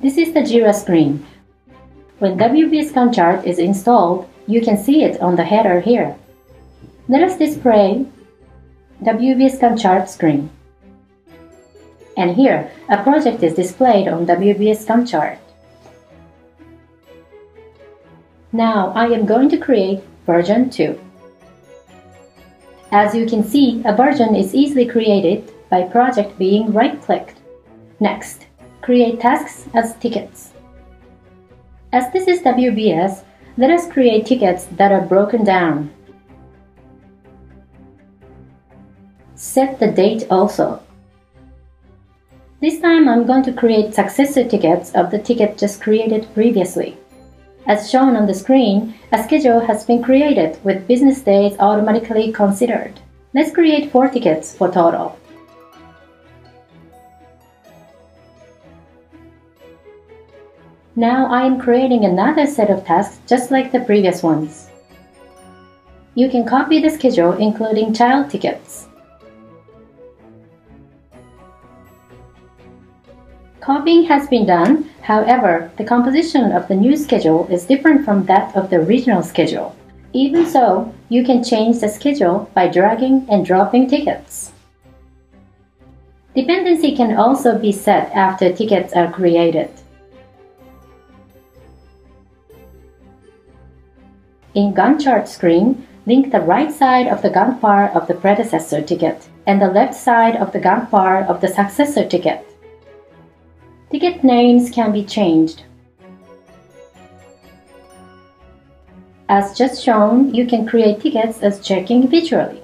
This is the Jira screen. When WBS Gantt chart is installed, you can see it on the header here. Let us display WBS Gantt chart screen. And here, a project is displayed on WBS Gantt chart. Now I am going to create version 2. As you can see, a version is easily created by project being right-clicked. Next, create tasks as tickets. As this is WBS, let us create tickets that are broken down. Set the date also. This time I'm going to create successor tickets of the ticket just created previously. As shown on the screen, a schedule has been created with business days automatically considered. Let's create 4 tickets for total. Now I am creating another set of tasks just like the previous ones. You can copy the schedule including child tickets. Copying has been done, however, the composition of the new schedule is different from that of the original schedule. Even so, you can change the schedule by dragging and dropping tickets. Dependency can also be set after tickets are created. In Gantt chart screen, link the right side of the Gantt bar of the predecessor ticket and the left side of the Gantt bar of the successor ticket. Ticket names can be changed. As just shown, you can create tickets as checking visually.